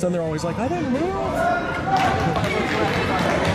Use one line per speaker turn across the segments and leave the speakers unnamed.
then they're always like, I didn't move.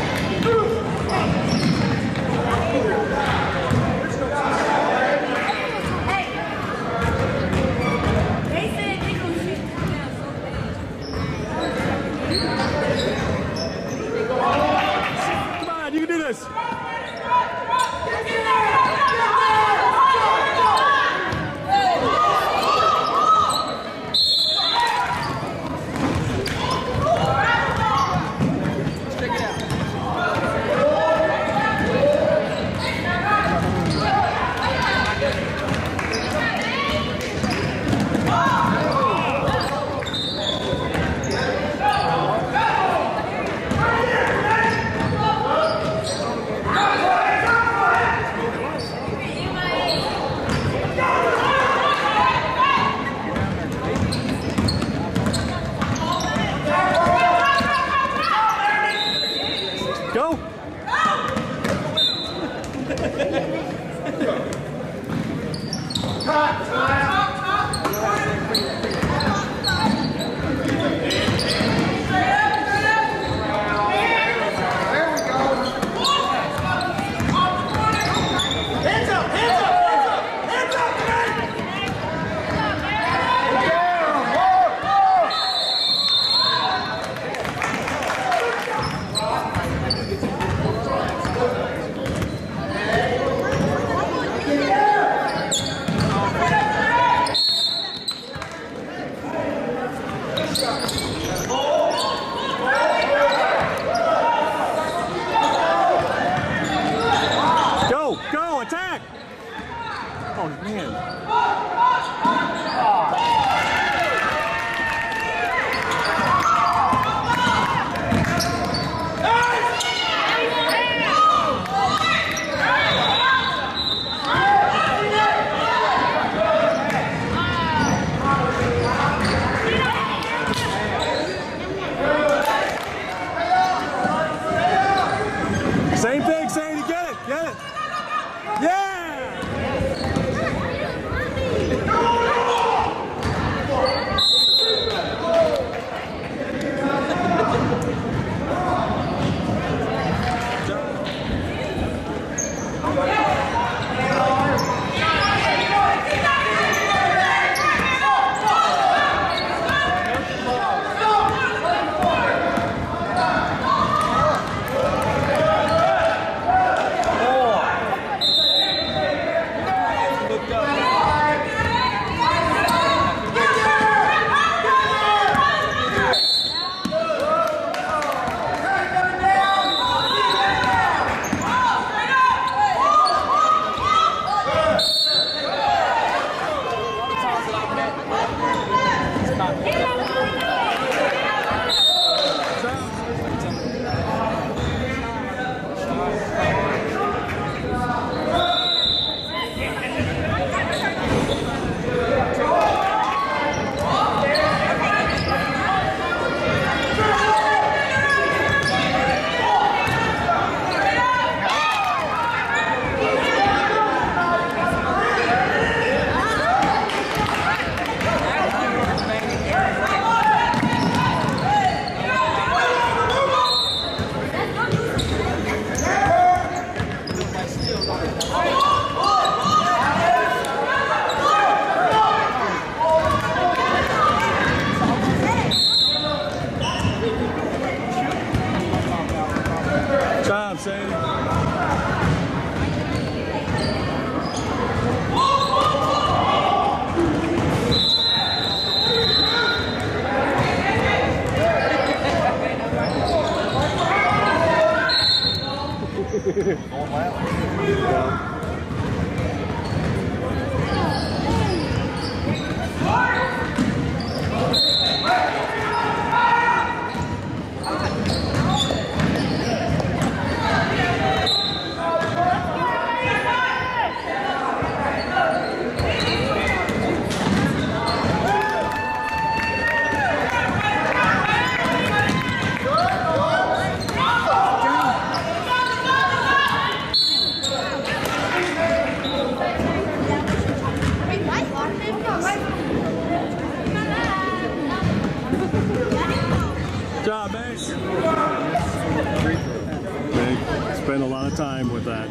Time with that.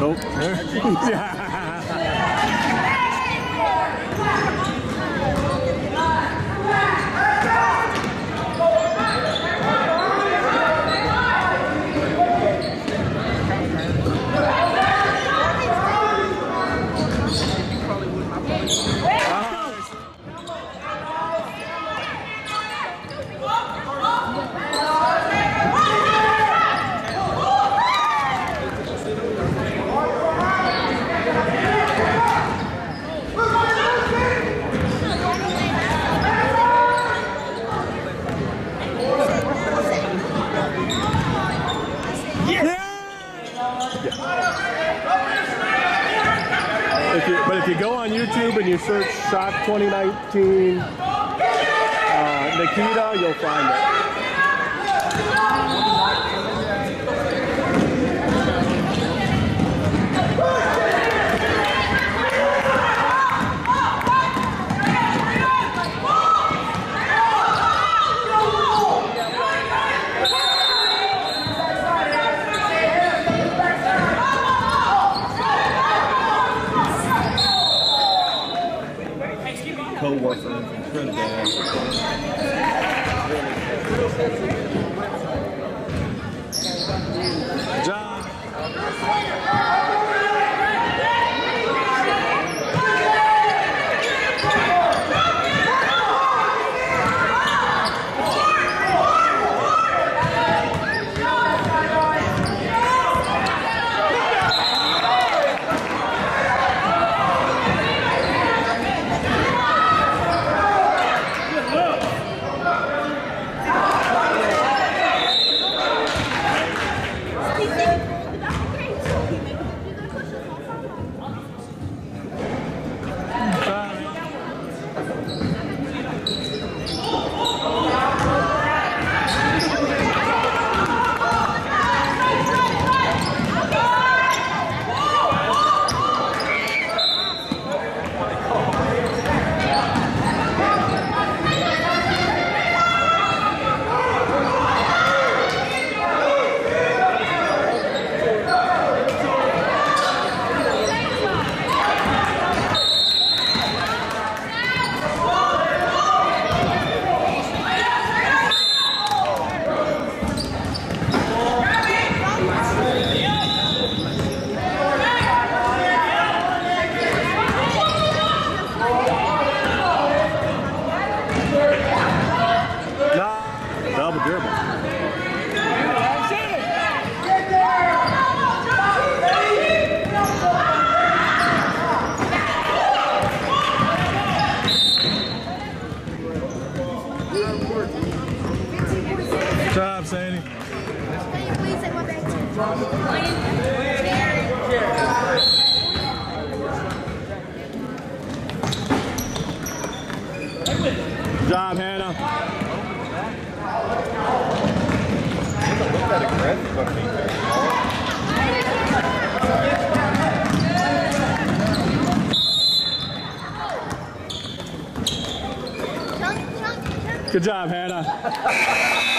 Oh, yeah. Search Shock 2019 uh, Nikita, you'll find it.
From Trinidad.
John. Job, Sandy. Good job, Hannah. Good job, Hannah.